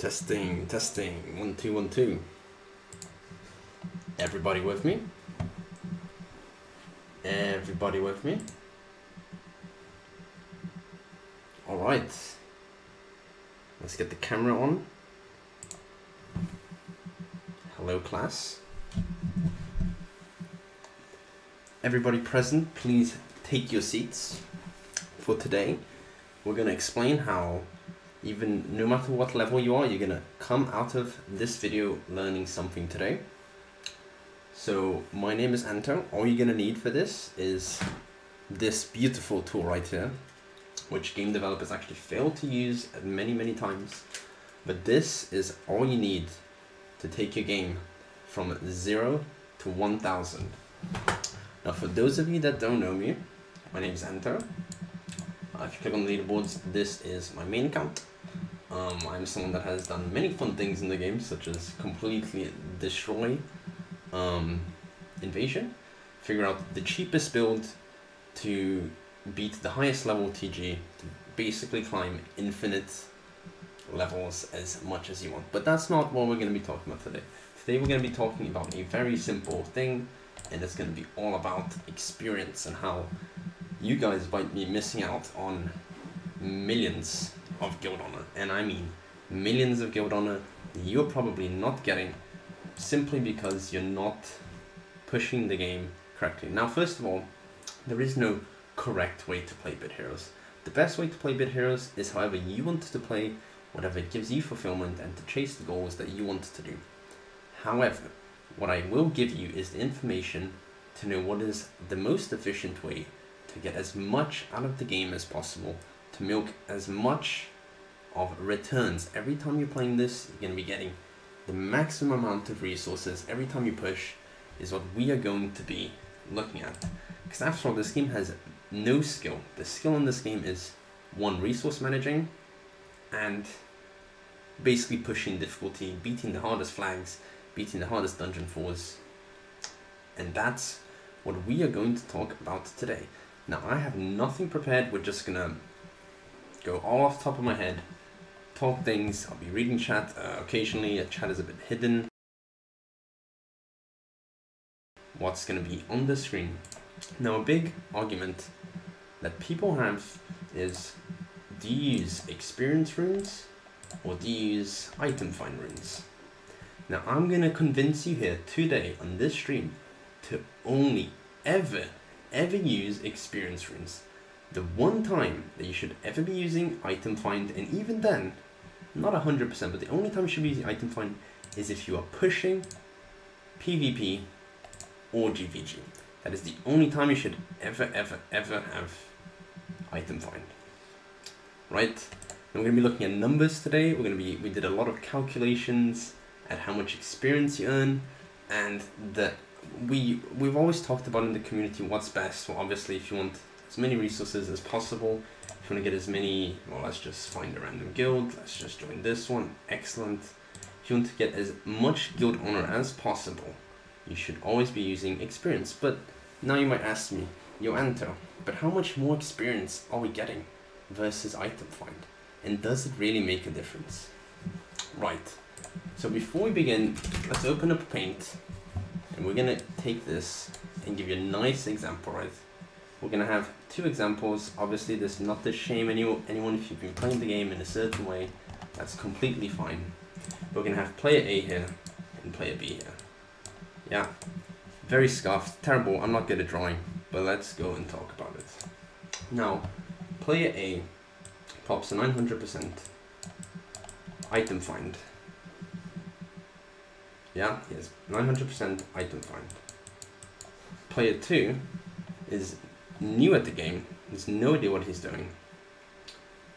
Testing, testing, one, two, one, two. Everybody with me? Everybody with me? Alright. Let's get the camera on. Hello, class. Everybody present, please take your seats. For today, we're going to explain how even no matter what level you are, you're gonna come out of this video learning something today. So my name is Anto. All you're gonna need for this is this beautiful tool right here, which game developers actually fail to use many, many times. But this is all you need to take your game from zero to 1000. Now for those of you that don't know me, my name is Anto. Uh, if you click on the leaderboards, this is my main account. Um, I'm someone that has done many fun things in the game, such as completely destroy um, invasion, figure out the cheapest build to beat the highest level TG, to basically climb infinite levels as much as you want. But that's not what we're going to be talking about today. Today we're going to be talking about a very simple thing, and it's going to be all about experience and how you guys might be missing out on millions of Guild Honor, and I mean millions of Guild Honor you're probably not getting simply because you're not pushing the game correctly. Now, first of all, there is no correct way to play Bit Heroes. The best way to play Bit Heroes is however you want to play, whatever it gives you fulfillment and to chase the goals that you want to do. However, what I will give you is the information to know what is the most efficient way to get as much out of the game as possible to milk as much of returns. Every time you're playing this, you're going to be getting the maximum amount of resources every time you push is what we are going to be looking at. Because after all, this game has no skill. The skill in this game is one, resource managing, and basically pushing difficulty, beating the hardest flags, beating the hardest dungeon fours. And that's what we are going to talk about today. Now, I have nothing prepared. We're just going to go all off top of my head, talk things. I'll be reading chat uh, occasionally. A chat is a bit hidden. What's going to be on the screen? Now, a big argument that people have is do you use experience runes or do you use item find runes? Now, I'm going to convince you here today on this stream to only ever, ever use experience runes the one time that you should ever be using item find, and even then, not 100%, but the only time you should be using item find is if you are pushing PvP or GVG. That is the only time you should ever, ever, ever have item find. Right? And we're going to be looking at numbers today. We're going to be, we did a lot of calculations at how much experience you earn, and that we, we've always talked about in the community what's best. Well, obviously, if you want as many resources as possible. If you want to get as many, well, let's just find a random guild. Let's just join this one. Excellent. If you want to get as much guild honor as possible, you should always be using experience. But now you might ask me, Yo Anto, but how much more experience are we getting versus item find? And does it really make a difference? Right. So before we begin, let's open up Paint. And we're going to take this and give you a nice example, right? We're going to have two examples. Obviously, this not to shame any, anyone if you've been playing the game in a certain way. That's completely fine. We're going to have player A here and player B here. Yeah, very scuffed, terrible. I'm not good at drawing, but let's go and talk about it. Now, player A pops a 900% item find. Yeah, he has 900% item find. Player 2 is new at the game, has no idea what he's doing,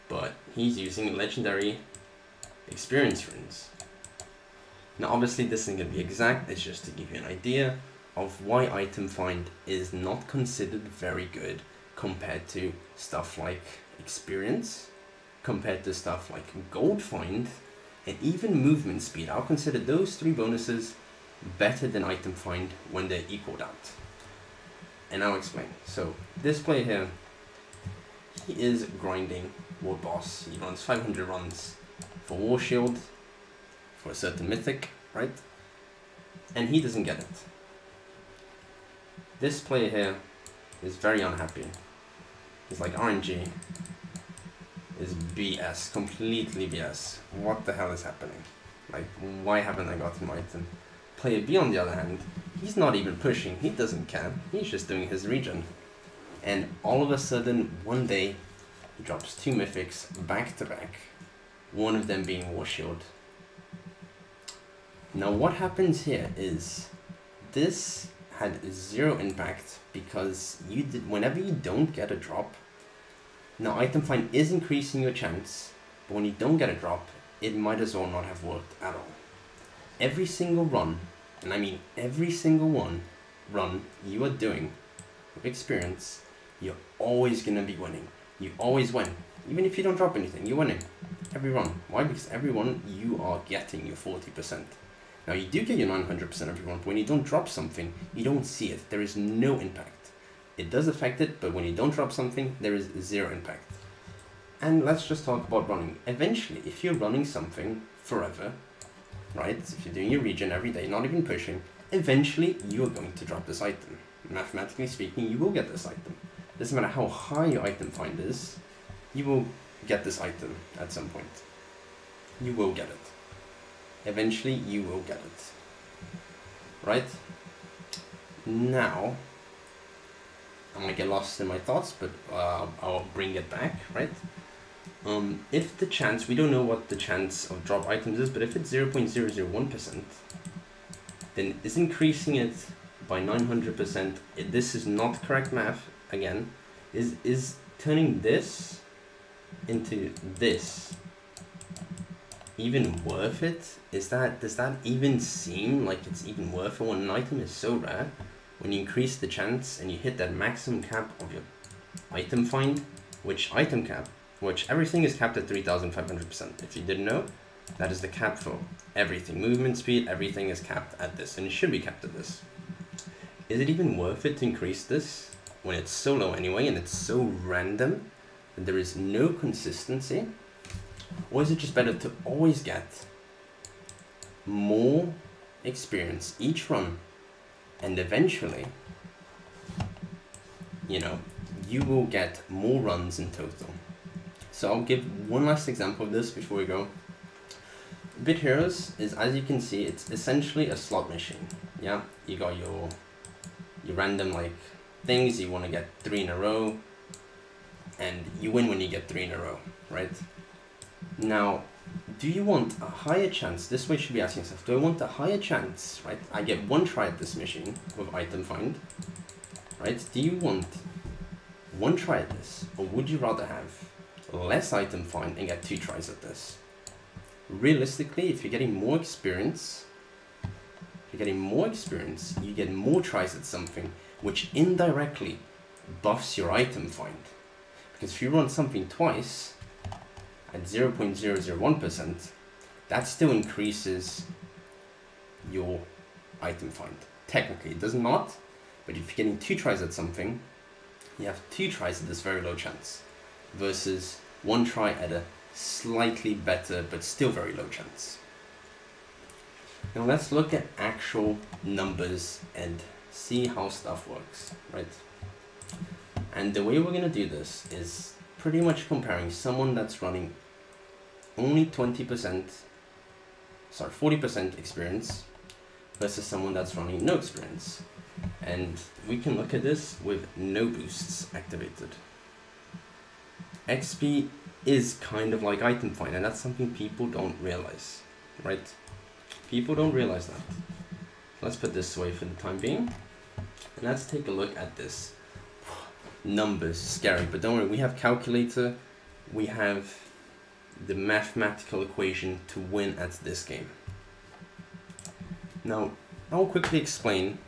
but he's using legendary experience runes. Now obviously this isn't going to be exact, it's just to give you an idea of why item find is not considered very good compared to stuff like experience, compared to stuff like gold find, and even movement speed. I'll consider those three bonuses better than item find when they're equaled out and I'll explain. So this player here, he is grinding War Boss. He runs 500 runs for War Shield, for a certain mythic, right? And he doesn't get it. This player here is very unhappy. He's like, RNG is BS, completely BS. What the hell is happening? Like, why haven't I gotten my item? Player B, on the other hand, he's not even pushing, he doesn't care, he's just doing his regen. And all of a sudden, one day, he drops two mythics back to back, one of them being War Shield. Now what happens here is, this had zero impact because you did whenever you don't get a drop, now item find is increasing your chance, but when you don't get a drop, it might as well not have worked at all. Every single run, and I mean every single one run you are doing with experience, you're always gonna be winning. You always win. Even if you don't drop anything, you're winning. Every run. Why? Because every one you are getting your 40%. Now you do get your 900% every run, but when you don't drop something, you don't see it. There is no impact. It does affect it, but when you don't drop something, there is zero impact. And let's just talk about running. Eventually, if you're running something forever, right, if you're doing your regen every day, not even pushing, eventually you are going to drop this item. Mathematically speaking, you will get this item. Doesn't matter how high your item find is, you will get this item at some point. You will get it. Eventually, you will get it. Right? Now, I'm gonna get lost in my thoughts, but uh, I'll bring it back, right? Um, if the chance, we don't know what the chance of drop items is, but if it's 0.001%, then is increasing it by 900%, it, this is not correct math, again, is, is turning this into this even worth it? Is that does that even seem like it's even worth it when an item is so rare? When you increase the chance and you hit that maximum cap of your item find, which item cap, which everything is capped at 3500%. If you didn't know, that is the cap for everything. Movement speed, everything is capped at this, and it should be capped at this. Is it even worth it to increase this when it's so low anyway and it's so random that there is no consistency? Or is it just better to always get more experience each run and eventually, you know, you will get more runs in total. So I'll give one last example of this before we go. Bit Heroes is, as you can see, it's essentially a slot machine. Yeah, you got your your random like things you want to get three in a row, and you win when you get three in a row, right? Now, do you want a higher chance? This way you should be asking yourself, do I want a higher chance, right? I get one try at this machine with item find, right? Do you want one try at this, or would you rather have less item find and get two tries at this? Realistically, if you're getting more experience, you're getting more experience, you get more tries at something, which indirectly buffs your item find. Because if you run something twice, at 0.001%, that still increases your item find. Technically, it does not, but if you're getting two tries at something, you have two tries at this very low chance, versus one try at a slightly better but still very low chance. Now let's look at actual numbers and see how stuff works, right? And the way we're to do this is pretty much comparing someone that's running only 20%, sorry, 40% experience versus someone that's running no experience. And we can look at this with no boosts activated. XP is kind of like item find, and that's something people don't realize, right? People don't realize that. Let's put this away for the time being. And let's take a look at this. Numbers, scary, but don't worry, we have calculator, we have the mathematical equation to win at this game. Now, I'll quickly explain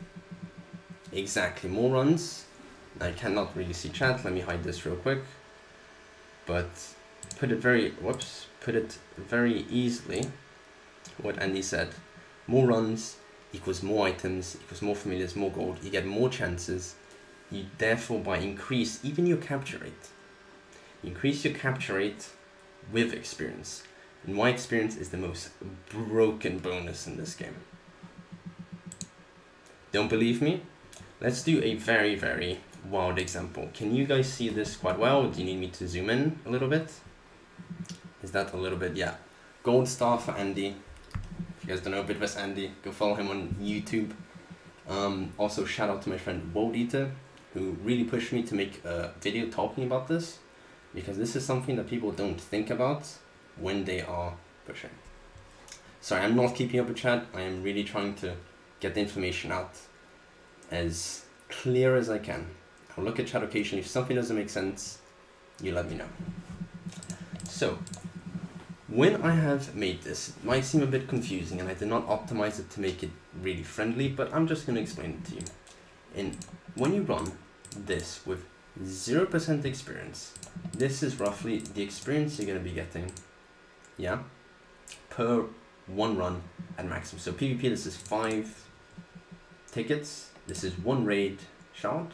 exactly more runs. I cannot really see chat, let me hide this real quick. But put it very, whoops, put it very easily, what Andy said. More runs equals more items, equals more familiars, more gold, you get more chances, you therefore by increase even your capture rate. increase your capture rate with experience. And my experience, is the most broken bonus in this game. Don't believe me? Let's do a very, very wild example. Can you guys see this quite well? Do you need me to zoom in a little bit? Is that a little bit? Yeah. Gold star for Andy. If you guys don't know Bitvest Andy, go follow him on YouTube. Um, also, shout out to my friend World Eater, who really pushed me to make a video talking about this, because this is something that people don't think about when they are pushing. Sorry, I'm not keeping up with chat. I am really trying to get the information out as clear as I can. I'll look at chat occasionally. If something doesn't make sense, you let me know. So, when I have made this, it might seem a bit confusing and I did not optimize it to make it really friendly, but I'm just going to explain it to you. And when you run this with 0% experience, this is roughly the experience you're going to be getting, yeah, per one run at maximum. So PvP, this is five tickets. This is one raid shard.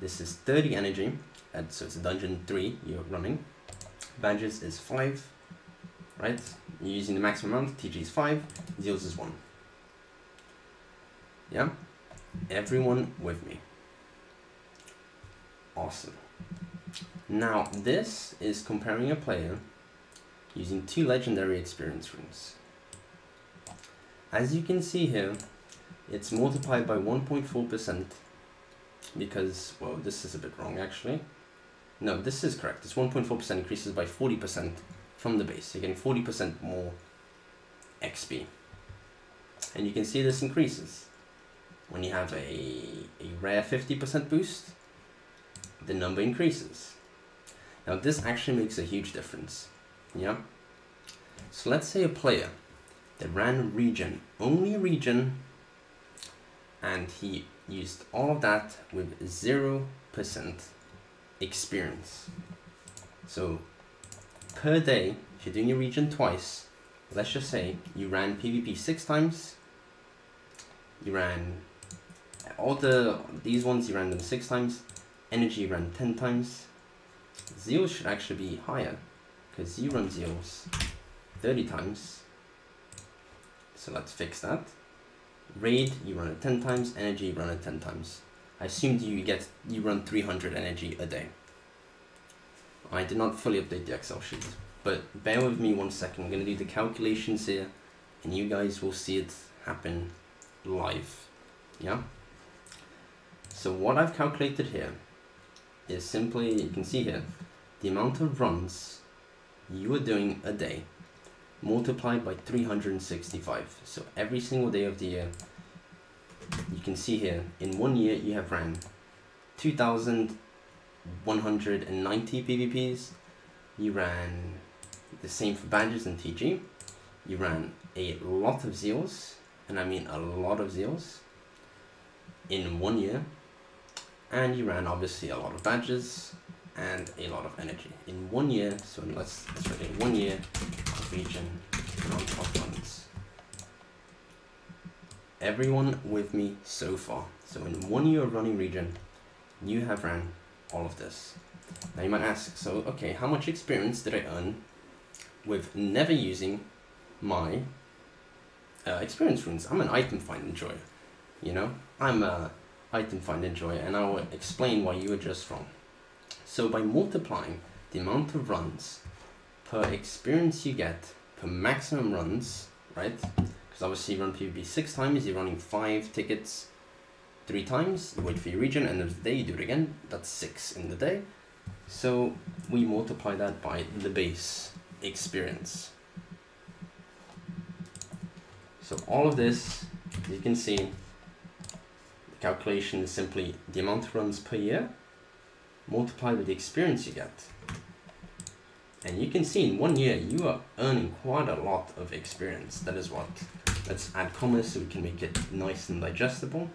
This is 30 energy. And so it's a dungeon three you're running. Badges is five, right? You're using the maximum amount. TG is five. Zeals is one. Yeah? Everyone with me. Awesome. Now, this is comparing a player using two legendary experience runes. As you can see here, it's multiplied by 1.4% because, well, this is a bit wrong actually. No, this is correct. It's 1.4% increases by 40% from the base. You're getting 40% more XP. And you can see this increases. When you have a, a rare 50% boost, the number increases. Now this actually makes a huge difference. Yeah? So let's say a player that ran regen, only regen, and he used all of that with 0% experience. So per day, if you're doing your regen twice, let's just say you ran PvP six times, you ran all the, these ones, you ran them six times, energy ran 10 times, zeals should actually be higher, because you run zeals 30 times, so let's fix that. Raid, you run it 10 times, energy, run it 10 times. I assumed you get, you run 300 energy a day. I did not fully update the Excel sheet, but bear with me one second. I'm going to do the calculations here, and you guys will see it happen live. Yeah? So what I've calculated here is simply, you can see here, the amount of runs you are doing a day multiplied by 365. So every single day of the year, you can see here, in one year you have ran 2,190 PvPs, you ran the same for badges and TG, you ran a lot of zeals, and I mean a lot of zeals, in one year, and you ran obviously a lot of badges, and a lot of energy in one year. So let's, let's write in one year of regen non-top. Everyone with me so far. So in one year of running regen, you have ran all of this. Now you might ask, so okay, how much experience did I earn with never using my uh, experience runes? I'm an item find enjoyer, you know? I'm a item find enjoyer and I will explain why you were just wrong. So by multiplying the amount of runs per experience you get per maximum runs, right? Because obviously you run PvP six times, you're running five tickets three times, you wait for your regen, and the day you do it again, that's six in the day. So we multiply that by the base experience. So all of this, you can see, the calculation is simply the amount of runs per year multiply with the experience you get. And you can see in one year, you are earning quite a lot of experience. That is what. Let's add commas so we can make it nice and digestible.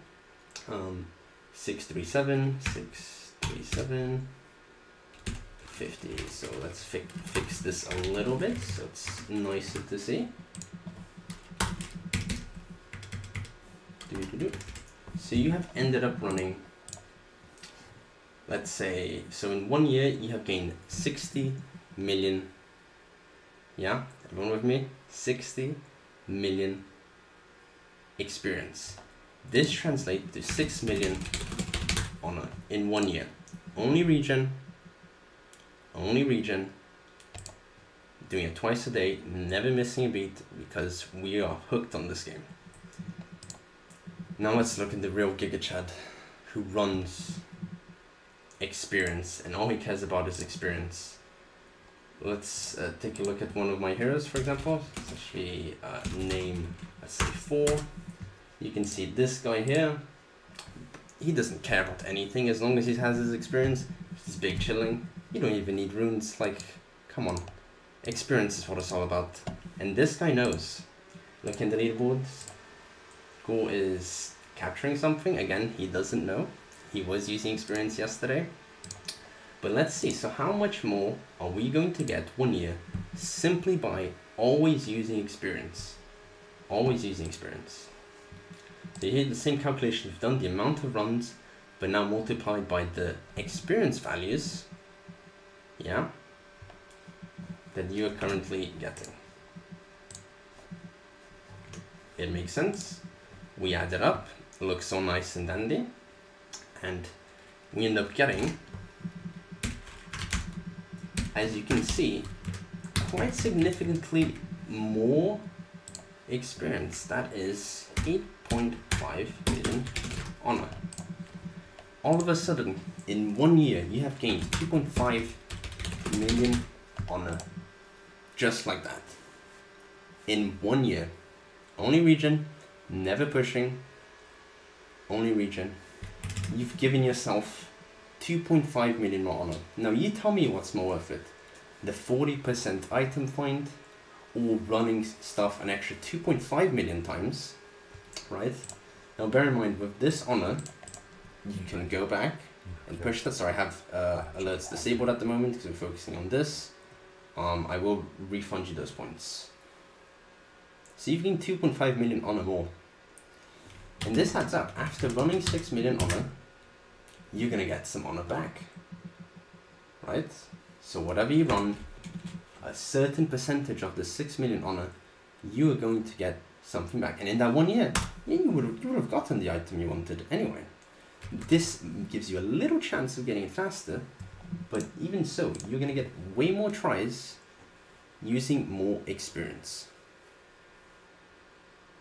Um, 637, 637, 50. So let's fi fix this a little bit so it's nicer to see. So you have ended up running let's say, so in one year you have gained 60 million, yeah, Everyone with me? 60 million experience. This translates to 6 million honor in one year. Only regen, only regen, doing it twice a day, never missing a beat because we are hooked on this game. Now let's look at the real Giga Chad who runs experience and all he cares about is experience. Let's uh, take a look at one of my heroes, for example. Let's actually uh, name, let's say, four. You can see this guy here. He doesn't care about anything as long as he has his experience. He's big chilling. You don't even need runes. Like, come on. Experience is what it's all about. And this guy knows. Look in the leaderboards. Gore is capturing something. Again, he doesn't know. He was using experience yesterday. But let's see, so how much more are we going to get one year simply by always using experience? Always using experience. So here the same calculation, we've done the amount of runs, but now multiplied by the experience values, yeah, that you are currently getting. It makes sense. We add it up, looks so nice and dandy, and we end up getting as you can see, quite significantly more experience. That is 8.5 million honor. All of a sudden, in one year, you have gained 2.5 million honor. Just like that. In one year. Only regen, never pushing, only regen. You've given yourself 2.5 million more honor. Now you tell me what's more worth it. The 40% item find or running stuff an extra 2.5 million times, right? Now bear in mind with this honor, you can go back and push that. Sorry, I have uh, alerts disabled at the moment because we're focusing on this. Um, I will refund you those points. So you've gained 2.5 million honor more. And this adds up. After running 6 million honor, you're going to get some honor back. Right? So whatever you run, a certain percentage of the 6 million honor, you are going to get something back. And in that one year, you would have, you would have gotten the item you wanted anyway. This gives you a little chance of getting it faster, but even so, you're going to get way more tries using more experience.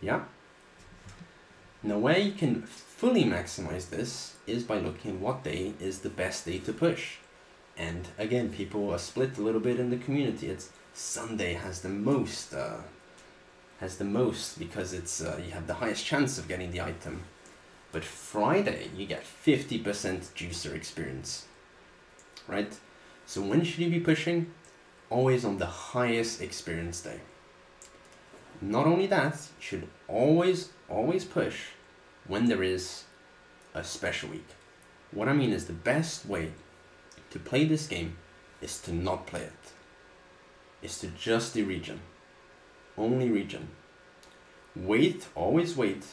Yeah? Now where you can fully maximize this is by looking what day is the best day to push. And again, people are split a little bit in the community. It's Sunday has the most, uh, has the most because it's uh, you have the highest chance of getting the item. But Friday, you get 50% juicer experience, right? So when should you be pushing? Always on the highest experience day. Not only that, you should always, always push when there is a special week. What I mean is the best way to play this game is to not play it. Is to just do regen. Only regen. Wait, always wait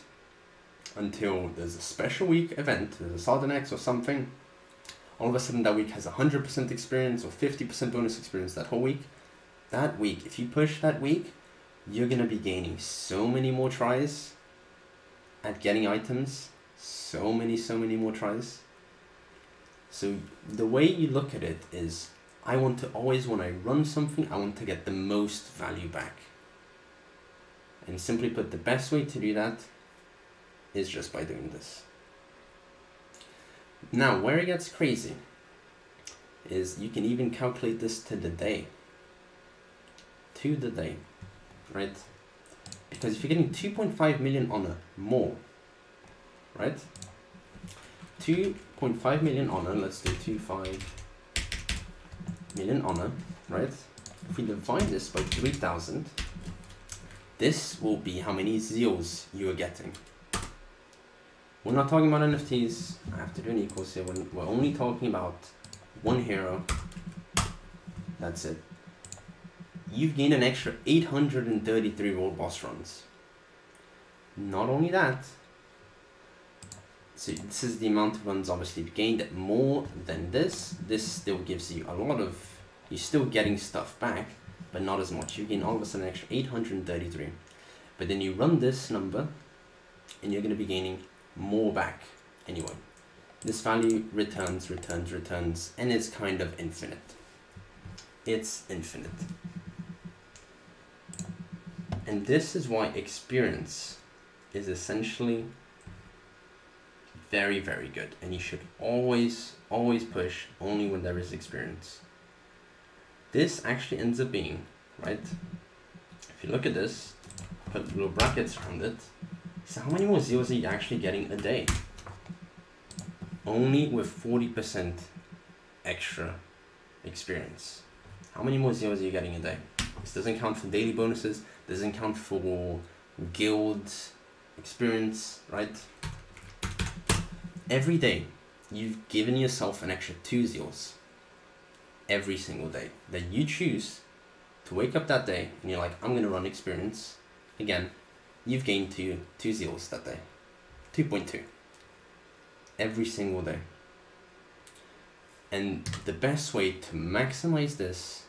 until there's a special week event, there's a Sardonyx or something. All of a sudden that week has 100% experience or 50% bonus experience that whole week. That week, if you push that week, you're going to be gaining so many more tries at getting items so many so many more tries. So the way you look at it is I want to always when I run something I want to get the most value back. And simply put the best way to do that is just by doing this. Now where it gets crazy is you can even calculate this to the day. To the day right because if you're getting 2.5 million honor more, right? 2.5 million honor, let's do 2.5 million honor, right? If we divide this by 3,000, this will be how many zeals you are getting. We're not talking about NFTs, I have to do an equals here, we're only talking about one hero, that's it you've gained an extra 833 world boss runs. Not only that, so this is the amount of runs obviously you've gained more than this. This still gives you a lot of, you're still getting stuff back, but not as much. You gain all of a sudden an extra 833. But then you run this number, and you're going to be gaining more back anyway. This value returns, returns, returns, and it's kind of infinite. It's infinite. And this is why experience is essentially very, very good. And you should always, always push only when there is experience. This actually ends up being, right? If you look at this, put little brackets around it. So how many more zeals are you actually getting a day? Only with 40% extra experience. How many more zeals are you getting a day? This doesn't count for daily bonuses, doesn't count for guild experience, right? Every day, you've given yourself an extra two zeals every single day that you choose to wake up that day and you're like, I'm gonna run experience again. You've gained two two zeals that day, two point two. Every single day. And the best way to maximize this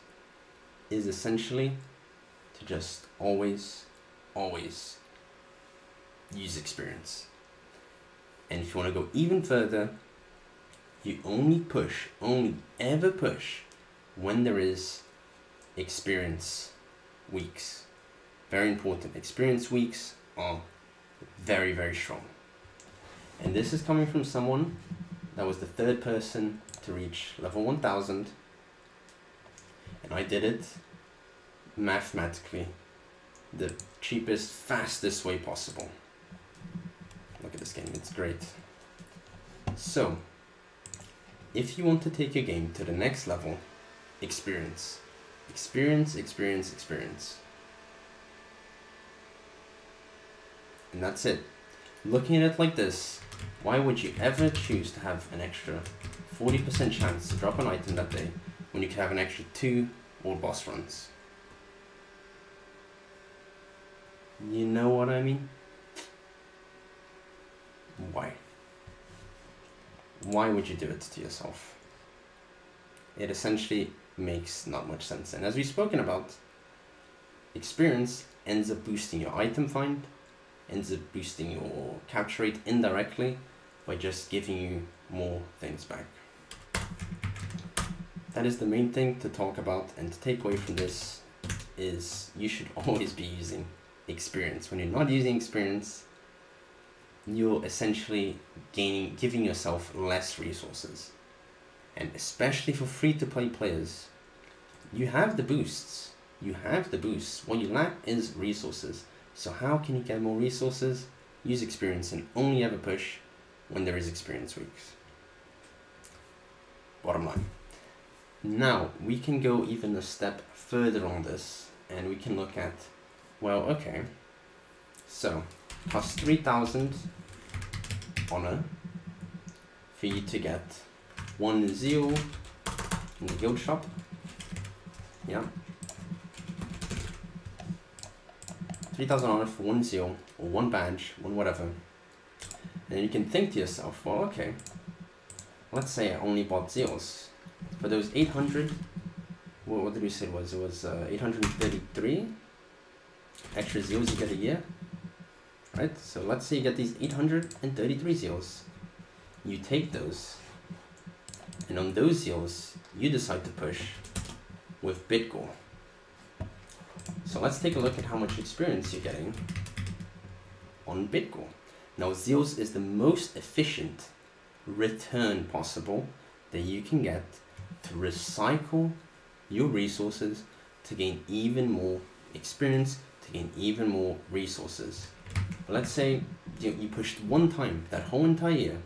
is essentially to just always, always use experience. And if you want to go even further, you only push, only ever push when there is experience weeks. Very important. Experience weeks are very, very strong. And this is coming from someone that was the third person to reach level 1000. And I did it mathematically the cheapest, fastest way possible. Look at this game, it's great. So, if you want to take your game to the next level, experience. Experience, experience, experience. And that's it. Looking at it like this, why would you ever choose to have an extra 40% chance to drop an item that day when you can have an extra two or boss runs? You know what I mean? Why? Why would you do it to yourself? It essentially makes not much sense. And as we've spoken about, experience ends up boosting your item find, ends up boosting your capture rate indirectly by just giving you more things back. That is the main thing to talk about and to take away from this is you should always be using experience. When you're not using experience, you're essentially gaining, giving yourself less resources. And especially for free to play players, you have the boosts. You have the boosts. What you lack is resources. So how can you get more resources? Use experience and only ever push when there is experience weeks. Bottom line. Now we can go even a step further on this and we can look at well, okay. So, cost 3000 honor for you to get one zeal in the guild shop. Yeah. 3000 honor for one zeal, or one badge, one whatever. And you can think to yourself, well, okay, let's say I only bought zeals. For those 800, what, what did we say it was? It was uh, 833 extra zeals you get a year. Right, so let's say you get these 833 zeals. You take those, and on those zeals, you decide to push with Bitgor. So let's take a look at how much experience you're getting on Bitgor. Now, zeals is the most efficient return possible that you can get to recycle your resources to gain even more experience gain even more resources. But let's say you, you pushed one time that whole entire year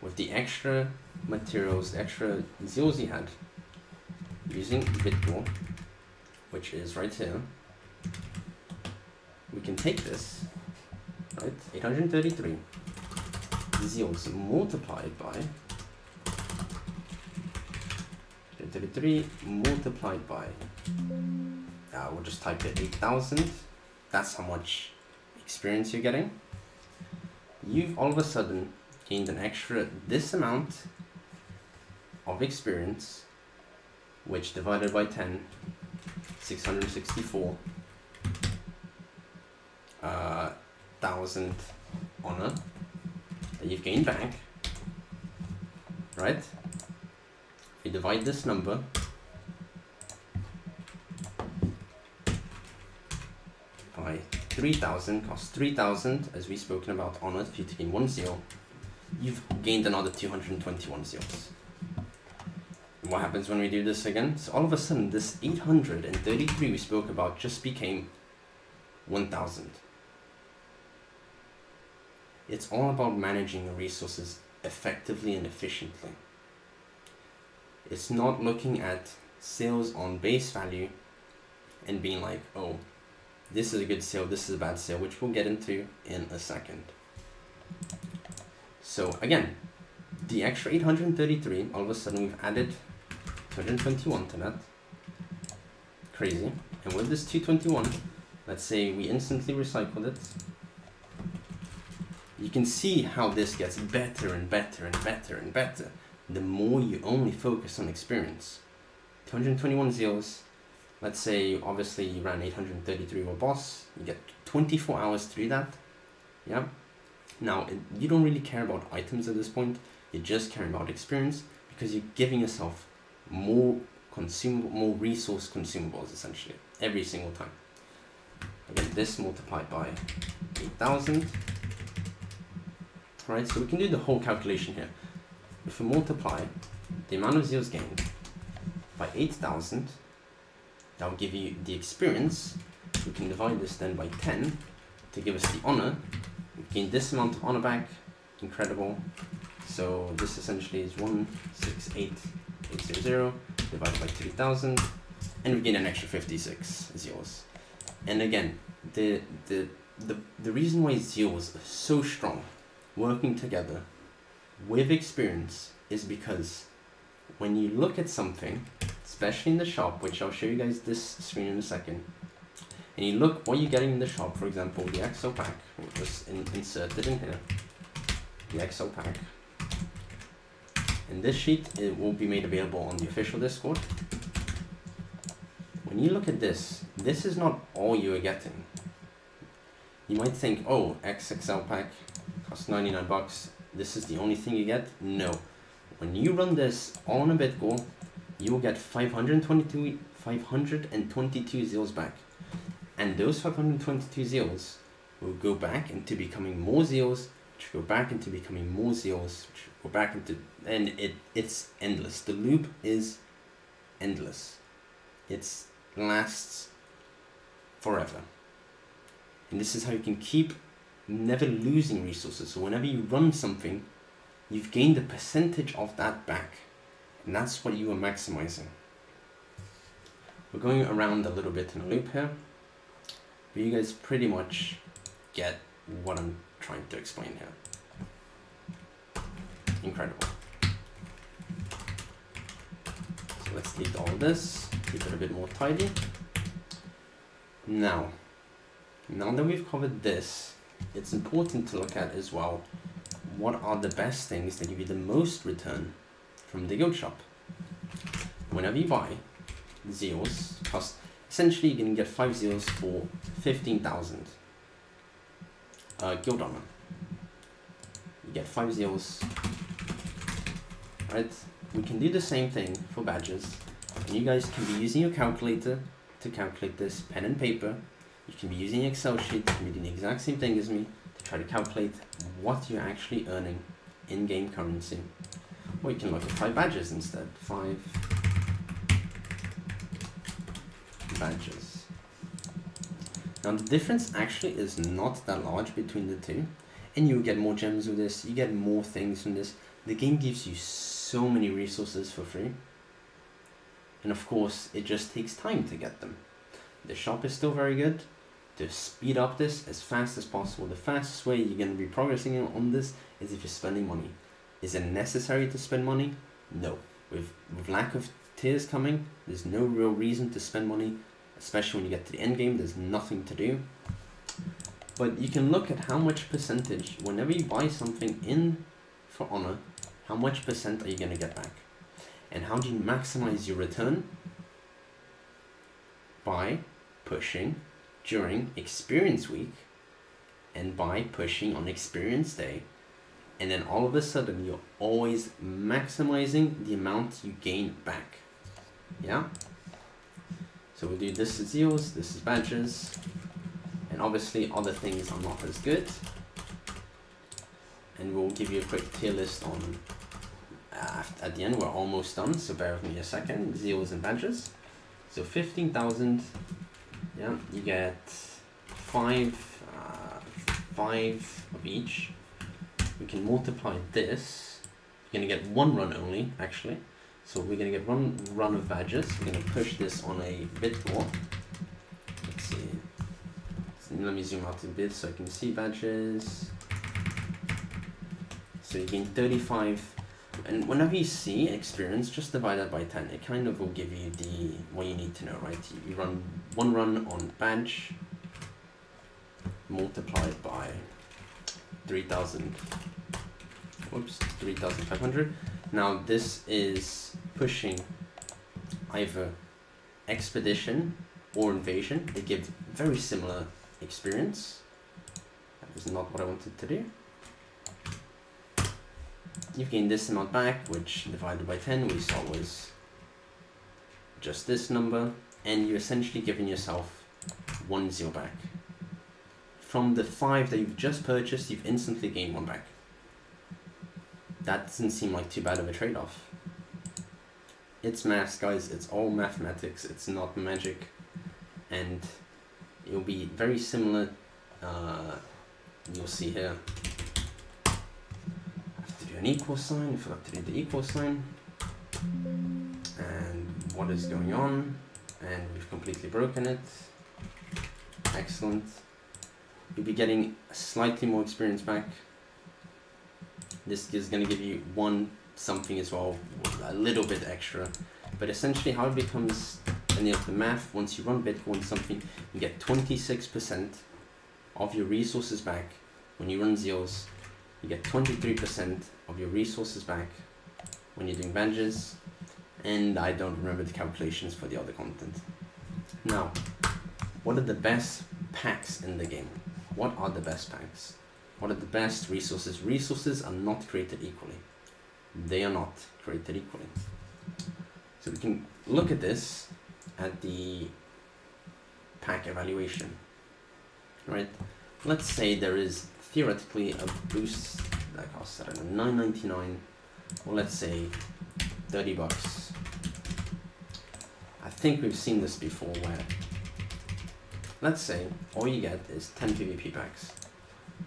with the extra materials, the extra zeals you had, using Bitgor, which is right here, we can take this, right, 833 zeals multiplied by 33 multiplied by uh, we'll just type it 8000 that's how much experience you're getting you've all of a sudden gained an extra this amount of experience which divided by 10 664 uh, honor that you've gained back, right? If you divide this number by 3000, costs 3000, as we've spoken about honor, if you gain one zeal, you've gained another 221 zeals. What happens when we do this again? So all of a sudden, this 833 we spoke about just became 1000. It's all about managing your resources effectively and efficiently. It's not looking at sales on base value and being like, oh, this is a good sale, this is a bad sale, which we'll get into in a second. So again, the extra 833, all of a sudden we've added 221 to that. Crazy. And with this 221, let's say we instantly recycled it, you can see how this gets better and better and better and better the more you only focus on experience. 221 zeals, let's say obviously you ran 833 with boss, you get 24 hours to do that. Yeah. Now, it, you don't really care about items at this point, you're just caring about experience because you're giving yourself more consumable, more resource consumables essentially every single time. Again, this multiplied by 8,000 right? So we can do the whole calculation here. If we multiply the amount of zeals gained by 8,000, that will give you the experience. We can divide this then by 10 to give us the honor. We gain this amount of honor back, incredible. So this essentially is 168800 divided by 3000, and we gain an extra 56 zeals. And again, the, the, the, the reason why zeals are so strong working together with experience is because when you look at something, especially in the shop, which I'll show you guys this screen in a second, and you look what you're getting in the shop, for example, the XO pack, which was in, inserted in here, the XO pack. In this sheet, it will be made available on the official Discord. When you look at this, this is not all you are getting. You might think, oh, XXL pack, costs 99 bucks. This is the only thing you get? No. When you run this on a Bitgor, you will get 522, 522 zeals back. And those 522 zeals will go back into becoming more zeals, which go back into becoming more zeals, which go back into, and it, it's endless. The loop is endless. It lasts forever. And this is how you can keep never losing resources. So whenever you run something, you've gained a percentage of that back. And that's what you are maximizing. We're going around a little bit in a loop here. But you guys pretty much get what I'm trying to explain here. Incredible. So let's delete all this, keep it a bit more tidy. Now, now that we've covered this, it's important to look at as well what are the best things that give you the most return from the guild shop. Whenever you buy zeals, cost essentially you can get 5 zeals for 15,000 uh, guild armor. You get 5 zeals, right? We can do the same thing for badges. And you guys can be using your calculator to calculate this pen and paper you can be using Excel sheet, you can be doing the exact same thing as me try to calculate what you're actually earning in-game currency. Or you can look at five badges instead. Five badges. Now the difference actually is not that large between the two. And you get more gems with this, you get more things from this. The game gives you so many resources for free. And of course, it just takes time to get them. The shop is still very good to speed up this as fast as possible. The fastest way you're going to be progressing on this is if you're spending money. Is it necessary to spend money? No. With, with lack of tiers coming, there's no real reason to spend money, especially when you get to the end game, there's nothing to do. But you can look at how much percentage, whenever you buy something in For Honor, how much percent are you going to get back? And how do you maximize your return? by pushing during experience week and by pushing on experience day and then all of a sudden you're always maximizing the amount you gain back. Yeah? So we'll do this is zeals this is badges and obviously other things are not as good. And we'll give you a quick tier list on uh, at the end we're almost done so bear with me a second zeals and badges. So 15,000 yeah you get five uh, five of each. We can multiply this. You're gonna get one run only actually. So we're gonna get one run of badges. We're gonna push this on a bit wall let's see. Let me zoom out a bit so I can see badges. So you gain 35 and whenever you see experience just divide that by 10 it kind of will give you the what you need to know right? You, run one run on badge multiplied by 3000 whoops 3500 now this is pushing either expedition or invasion. They give very similar experience. That is not what I wanted to do you've gained this amount back, which divided by 10 we saw was just this number, and you're essentially giving yourself one zeal back. From the five that you've just purchased, you've instantly gained one back. That doesn't seem like too bad of a trade-off. It's maths, guys. It's all mathematics. It's not magic. And it'll be very similar. Uh, you'll see here an equal sign, if I have to do the equal sign, and what is going on, and we've completely broken it. Excellent. You'll be getting slightly more experience back. This is going to give you one something as well, a little bit extra. But essentially how it becomes any of the math, once you run Bitcoin something, you get 26% of your resources back when you run zeros, you get 23% of your resources back when you're doing badges and I don't remember the calculations for the other content. Now, what are the best packs in the game? What are the best packs? What are the best resources? Resources are not created equally. They are not created equally. So we can look at this at the pack evaluation, right? Let's say there is theoretically a boost that costs, I don't know, 9.99 or let's say 30 bucks. I think we've seen this before where, let's say all you get is 10 PvP packs.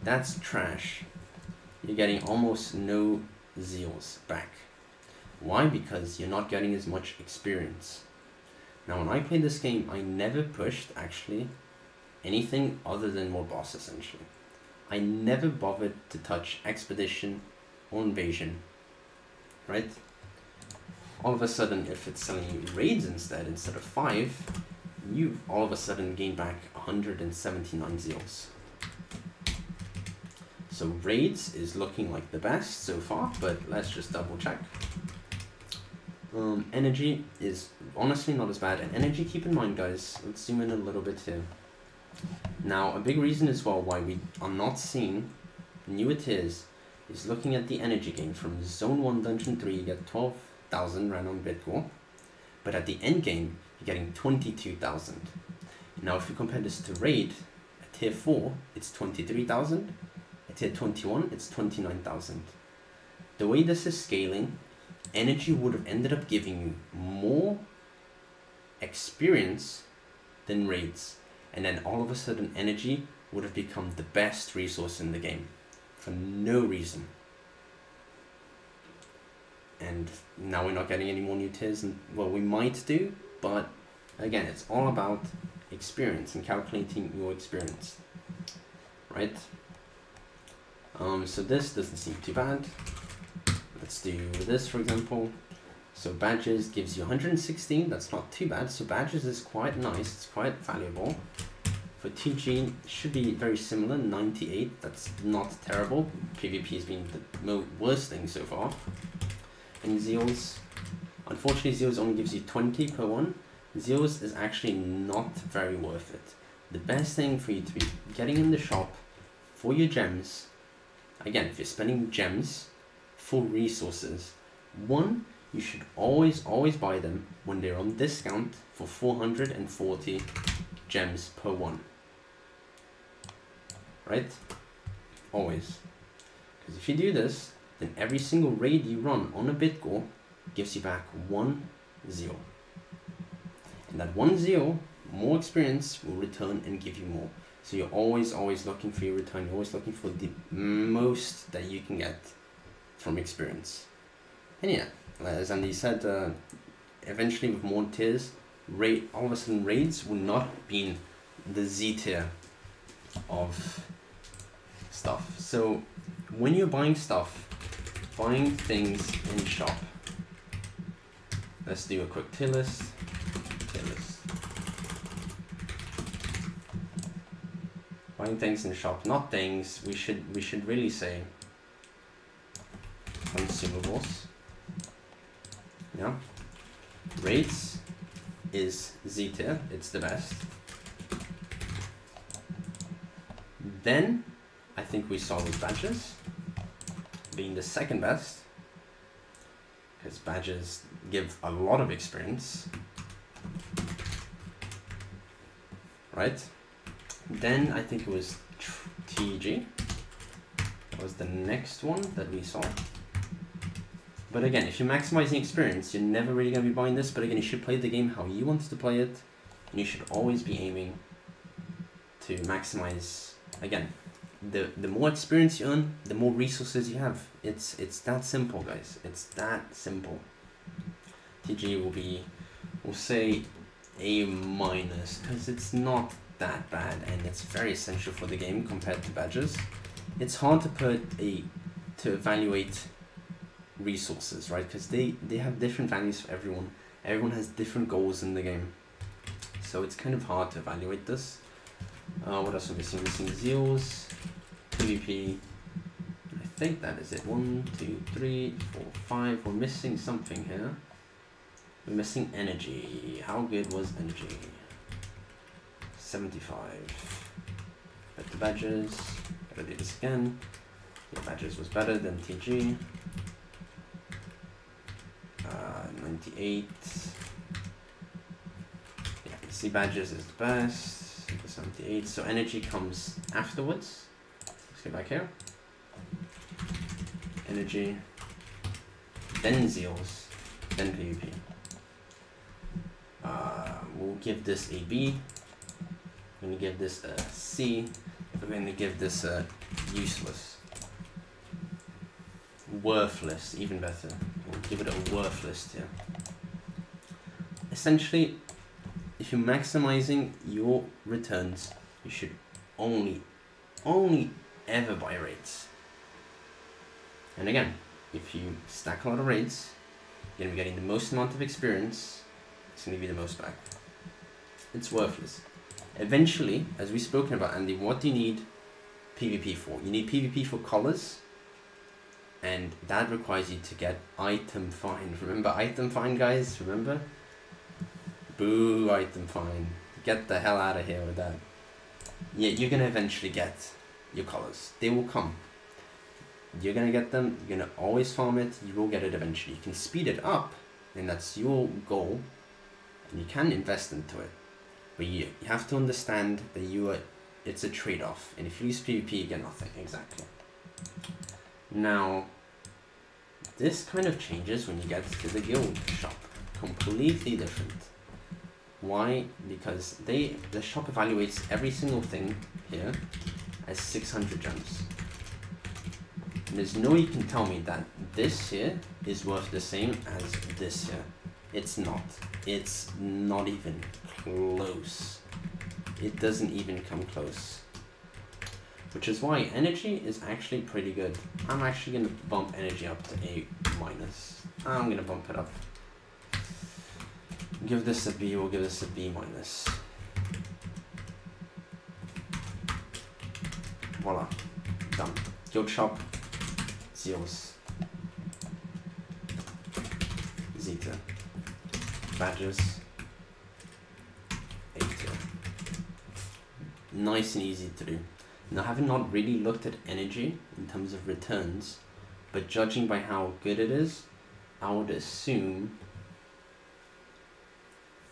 That's trash. You're getting almost no zeals back. Why? Because you're not getting as much experience. Now when I played this game, I never pushed actually anything other than more boss essentially. I never bothered to touch expedition or invasion, right? All of a sudden, if it's selling you raids instead, instead of 5, you all of a sudden gain back 179 zeals. So raids is looking like the best so far, but let's just double check. Um, energy is honestly not as bad, and energy, keep in mind guys, let's zoom in a little bit here. Now, a big reason as well why we are not seeing new tiers is looking at the energy gain. From Zone 1 Dungeon 3, you get 12,000 random Bitcoin, but at the end game, you're getting 22,000. Now, if you compare this to Raid, at Tier 4, it's 23,000, at Tier 21, it's 29,000. The way this is scaling, energy would have ended up giving you more experience than raids and then all of a sudden energy would have become the best resource in the game for no reason. And now we're not getting any more new tiers, and well, we might do, but again, it's all about experience and calculating your experience, right? Um, so this doesn't seem too bad. Let's do this, for example. So badges gives you 116, that's not too bad. So badges is quite nice, it's quite valuable. For TG, should be very similar, 98, that's not terrible. PvP has been the worst thing so far. And Zeals, unfortunately Zeals only gives you 20 per one. Zeals is actually not very worth it. The best thing for you to be getting in the shop for your gems, again, if you're spending gems for resources, one, you should always, always buy them when they're on discount for 440 gems per one. Right? Always. Because if you do this, then every single raid you run on a Bitgor gives you back one zeal. And that one zeal, more experience, will return and give you more. So you're always, always looking for your return. You're always looking for the most that you can get from experience. And yeah, as Andy said, uh, eventually with more tiers, all of a sudden raids will not be the Z tier of stuff. So when you're buying stuff, buying things in shop. Let's do a quick tier list. Tier list. Buying things in shop, not things. We should we should really say consumables. Yeah. Rates is zeta. It's the best. Then I think we saw with badges being the second best because badges give a lot of experience right then I think it was TG that was the next one that we saw but again if you're maximizing experience you're never really going to be buying this but again you should play the game how you want to play it and you should always be aiming to maximize again the the more experience you earn, the more resources you have. It's it's that simple, guys. It's that simple. TG will be, we'll say, A minus because it's not that bad and it's very essential for the game compared to badges. It's hard to put a to evaluate resources, right? Because they they have different values for everyone. Everyone has different goals in the game, so it's kind of hard to evaluate this. Uh, what else are we missing? Missing zeals. PvP. I think that is it. One, two, three, four, five. We're missing something here. We're missing energy. How good was energy? 75. But the badges. Gotta do this again. The badges was better than TG. Uh, 98. Yeah, see badges is the best. 78. So energy comes afterwards. Let's get back here. Energy, then Zeals, then PvP. Uh, we'll give this a B. I'm gonna give this a C. We're gonna give this a useless. Worthless, even better. We'll give it a worthless tier. Essentially, if you're maximizing your returns, you should only, only ever buy raids. And again, if you stack a lot of raids, you're gonna be getting the most amount of experience, it's gonna be the most back. It's worthless. Eventually, as we've spoken about, Andy, what do you need PvP for? You need PvP for collars, and that requires you to get item find. Remember item find, guys? Remember? Boo, item find. Get the hell out of here with that. Yeah, you're gonna eventually get your colors. They will come. You're gonna get them, you're gonna always farm it, you will get it eventually. You can speed it up, and that's your goal, and you can invest into it. But you, you have to understand that you are, it's a trade-off, and if you use PvP, you get nothing, exactly. Now, this kind of changes when you get to the guild shop. Completely different. Why? Because they the shop evaluates every single thing here as 600 gems. And there's no way you can tell me that this here is worth the same as this here. It's not. It's not even close. It doesn't even come close which is why energy is actually pretty good. I'm actually going to bump energy up to A minus. I'm going to bump it up. Give this a B, we'll give this a B minus. Voila, done. Guild shop, Zeals, Zeta, Badges. Eta. Nice and easy to do. Now, having not really looked at energy in terms of returns, but judging by how good it is, I would assume.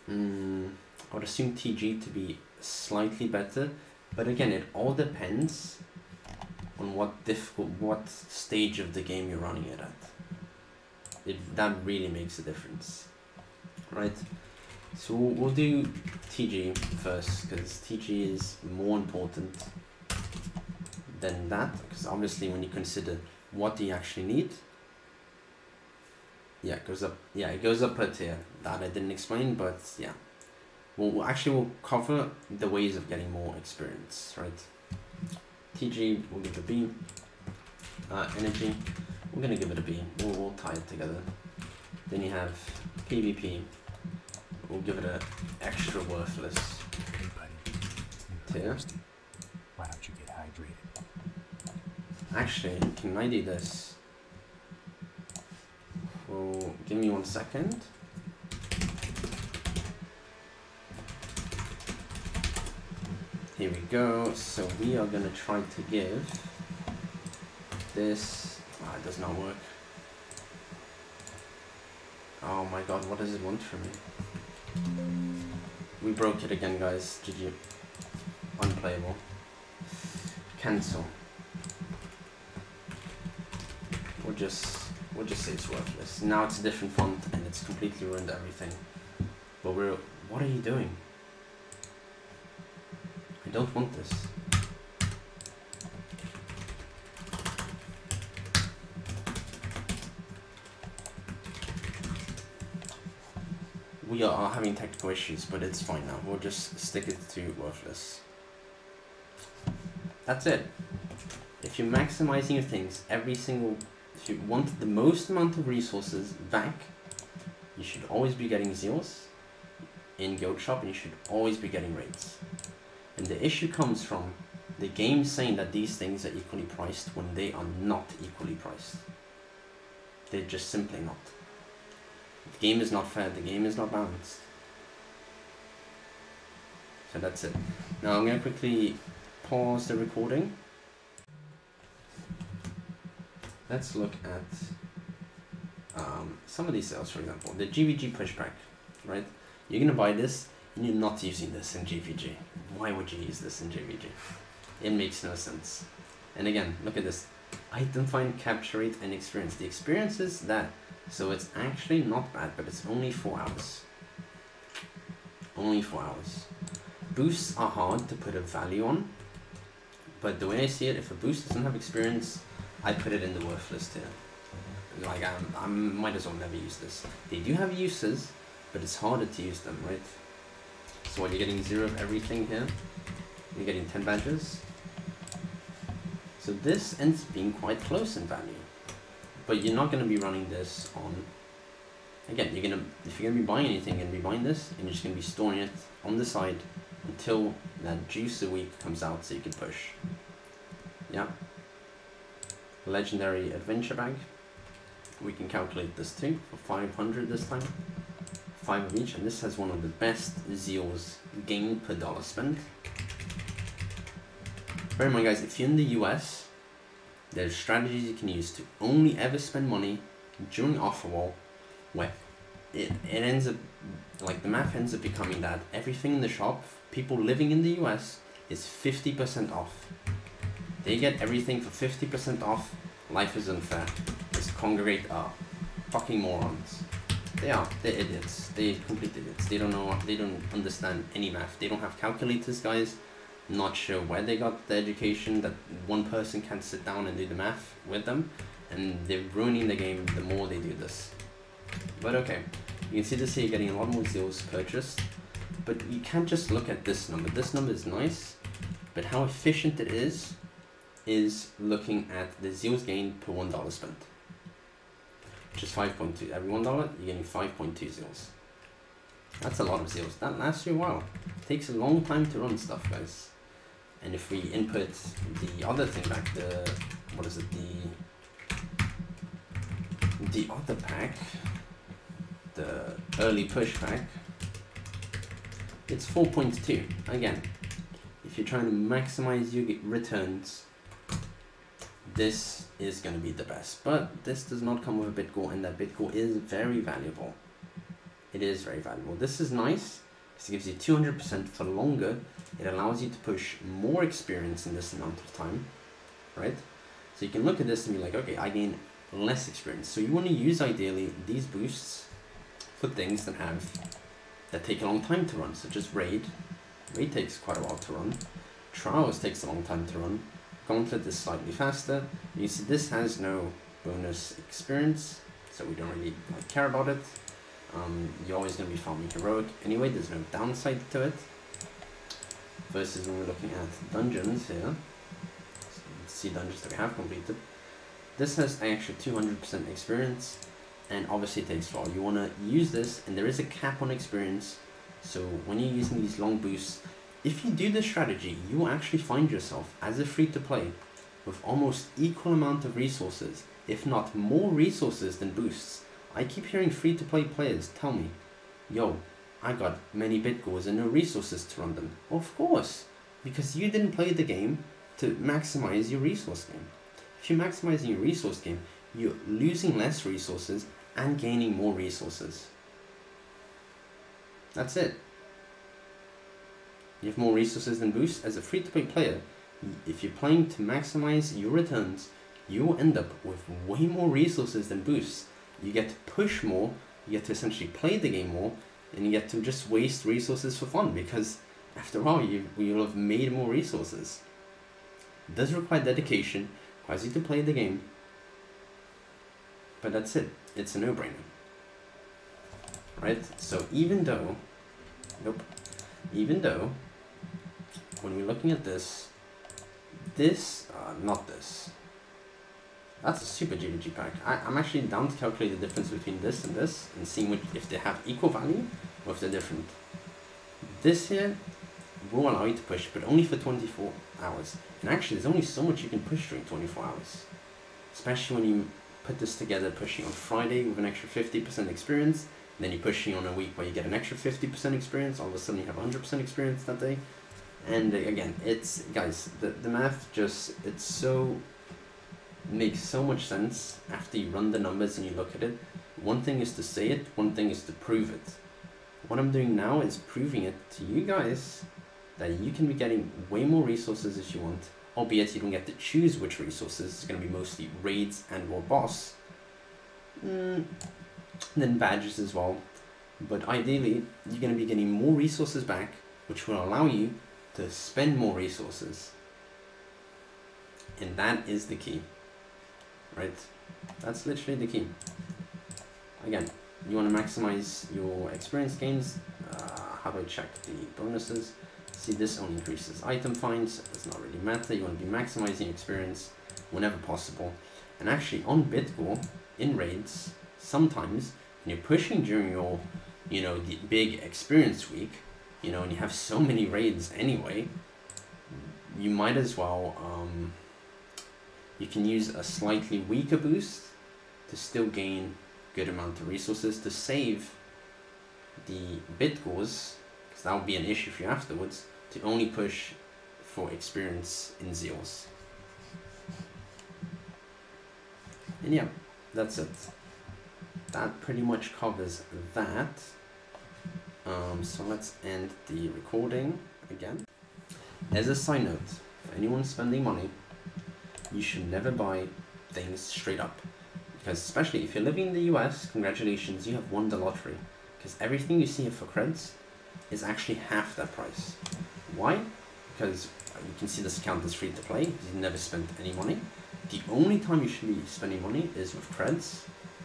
Mm, I would assume TG to be slightly better, but again, it all depends on what difficult, what stage of the game you're running it at. It that really makes a difference, right? So we'll, we'll do TG first because TG is more important than that because obviously when you consider what do you actually need yeah it goes up yeah it goes up per tier. That I didn't explain but yeah. We'll, we'll actually we'll cover the ways of getting more experience right? TG we'll give it a B. Uh, energy we're gonna give it a B. We'll, we'll tie it together. Then you have PvP we'll give it a extra worthless tier Why don't you get hydrated? Actually, can I do this? Oh, give me one second. Here we go. So we are gonna try to give this. Ah, it does not work. Oh my god, what does it want from me? We broke it again, guys. GG. Unplayable. Cancel. We'll just we'll just say it's worthless. Now it's a different font and it's completely ruined everything. But we're what are you doing? I don't want this. We are having technical issues, but it's fine now. We'll just stick it to worthless. That's it. If you're maximizing your things every single if you want the most amount of resources back, you should always be getting zeals in guild shop and you should always be getting raids. And the issue comes from the game saying that these things are equally priced when they are not equally priced. They're just simply not. The game is not fair, the game is not balanced. So that's it. Now I'm going to quickly pause the recording let's look at um, some of these sales, for example. The GVG pushback, right? You're going to buy this and you're not using this in GVG. Why would you use this in GVG? It makes no sense. And again, look at this. Item find, capture rate, and experience. The experience is that. So it's actually not bad, but it's only 4 hours. Only 4 hours. Boosts are hard to put a value on, but the way I see it, if a boost doesn't have experience, I put it in the worthless tier. Like, I'm, I might as well never use this. They do have uses, but it's harder to use them, right? So what, you're getting zero of everything here. You're getting 10 badges. So this ends being quite close in value. But you're not going to be running this on... Again, you're gonna if you're gonna be buying anything, you're gonna be buying this, and you're just gonna be storing it on the side until that juice a week comes out, so you can push. Yeah legendary adventure bag. We can calculate this too for 500 this time. 5 of each, and this has one of the best Zeals gained per dollar spent. Bear in mind guys, if you're in the US, there's strategies you can use to only ever spend money during offer wall where it, it ends up, like the math ends up becoming that everything in the shop, people living in the US, is 50% off they get everything for 50% off. Life is unfair. This Kongregate are fucking morons. They are. They're idiots. They're complete idiots. They don't know. They don't understand any math. They don't have calculators, guys. Not sure where they got the education that one person can sit down and do the math with them. And they're ruining the game the more they do this. But okay. You can see this here getting a lot more zeals purchased. But you can't just look at this number. This number is nice. But how efficient it is is looking at the zeals gained per one dollar spent, which is 5.2. Every one dollar, you're getting 5.2 zeals. That's a lot of zeals. That lasts you a while. It takes a long time to run stuff, guys. And if we input the other thing back, the what is it, the the other pack, the early push pack, it's 4.2 again if you're trying to maximize your returns, this is going to be the best. But this does not come with a Bitgor, and that Bitgor is very valuable. It is very valuable. This is nice because it gives you 200% for longer. It allows you to push more experience in this amount of time, right? So you can look at this and be like, okay, I gain less experience. So you want to use ideally these boosts for things that have that take a long time to run, such as raid. Raid takes quite a while to run. Trials takes a long time to run. Gauntlet is slightly faster. You see, this has no bonus experience, so we don't really like, care about it. Um, you're always going to be farming heroic anyway. There's no downside to it. Versus when we're looking at dungeons here, so see dungeons that we have completed. This has actually 200% experience, and obviously it takes while. You want to use this, and there is a cap on experience. So when you're using these long boosts, if you do this strategy, you will actually find yourself as a free-to-play with almost equal amount of resources, if not more resources than boosts. I keep hearing free-to-play players tell me, yo, I got many bitcoins and no resources to run them. Of course, because you didn't play the game to maximize your resource game. If you're maximizing your resource game, you're losing less resources and gaining more resources. That's it. You have more resources than boosts. As a free-to-play player, if you're playing to maximize your returns, you will end up with way more resources than boosts. You get to push more, you get to essentially play the game more, and you get to just waste resources for fun because after all, you will have made more resources. It does require dedication, requires you to play the game, but that's it. It's a no-brainer. Right? So even though, nope, even though, when we're looking at this, this, uh, not this, that's a super GVG pack. I, I'm actually down to calculate the difference between this and this and seeing which, if they have equal value or if they're different. This here will allow you to push, but only for 24 hours. And actually, there's only so much you can push during 24 hours. Especially when you put this together, pushing on Friday with an extra 50% experience, then you're pushing on a week where you get an extra 50% experience, all of a sudden you have 100% experience that day. And again, it's, guys, the, the math just, it's so, makes so much sense after you run the numbers and you look at it. One thing is to say it, one thing is to prove it. What I'm doing now is proving it to you guys that you can be getting way more resources if you want, albeit you don't get to choose which resources. It's going to be mostly raids and or boss. Mm, then badges as well. But ideally, you're going to be getting more resources back, which will allow you to spend more resources. And that is the key. Right? That's literally the key. Again, you want to maximize your experience gains. Uh, how I check the bonuses? See, this only increases item finds. It does not really matter. You want to be maximizing experience whenever possible. And actually, on Bitgor, in raids, sometimes when you're pushing during your, you know, the big experience week, you know, and you have so many raids anyway, you might as well, um, you can use a slightly weaker boost to still gain good amount of resources to save the Bitgors, because that would be an issue for you afterwards, to only push for experience in Zeals. And yeah, that's it. That pretty much covers that. Um, so let's end the recording again. As a side note, for anyone spending money, you should never buy things straight up. Because especially if you're living in the US, congratulations, you have won the lottery. Because everything you see here for creds is actually half that price. Why? Because you can see this account is free to play, you never spent any money. The only time you should be spending money is with creds.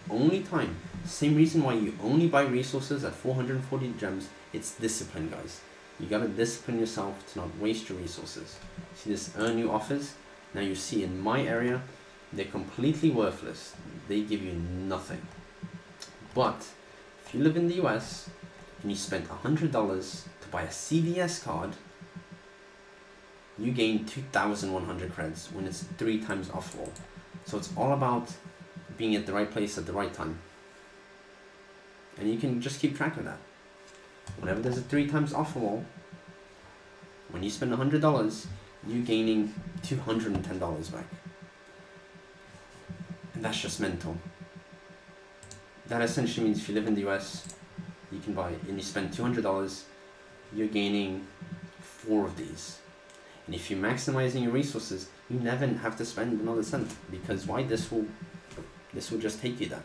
Only time. Same reason why you only buy resources at 440 gems. It's discipline, guys. You gotta discipline yourself to not waste your resources. See this earn new offers? Now you see in my area, they're completely worthless. They give you nothing. But if you live in the US and you spent $100 to buy a CVS card, you gain 2,100 creds when it's three times off wall. So it's all about being at the right place at the right time. And you can just keep track of that. Whenever there's a three times offer wall, When you spend hundred dollars, you're gaining two hundred and ten dollars back. And that's just mental. That essentially means if you live in the US, you can buy and you spend two hundred dollars, you're gaining four of these. And if you're maximizing your resources, you never have to spend another cent because why this will this will just take you there.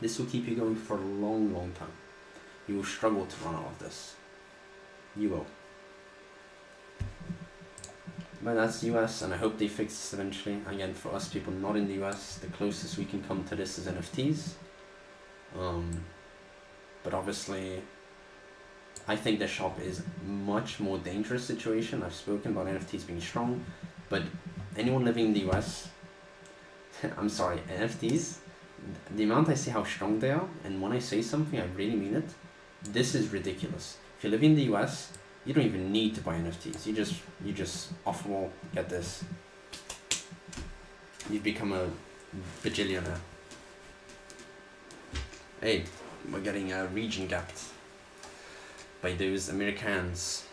This will keep you going for a long, long time. You will struggle to run out of this. You will. But that's the US, and I hope they fix this eventually. Again, for us people not in the US, the closest we can come to this is NFTs. Um, but obviously, I think the shop is much more dangerous situation. I've spoken about NFTs being strong, but anyone living in the US, I'm sorry, NFTs, the amount I see how strong they are, and when I say something, I really mean it. This is ridiculous. If you live in the US, you don't even need to buy NFTs. You just you just off wall get this. You become a bajillionaire. Hey, we're getting uh, region gapped by those Americans.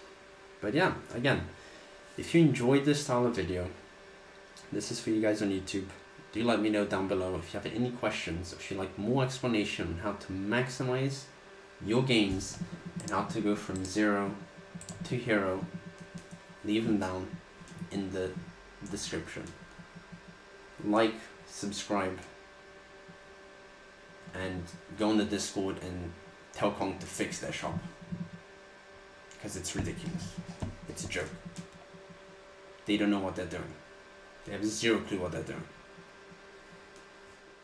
But yeah, again, if you enjoyed this style of video, this is for you guys on YouTube. Do let me know down below if you have any questions, if you'd like more explanation on how to maximize your games and how to go from zero to hero. Leave them down in the description. Like, subscribe, and go on the Discord and tell Kong to fix their shop. Because it's ridiculous. It's a joke. They don't know what they're doing. They have zero clue what they're doing.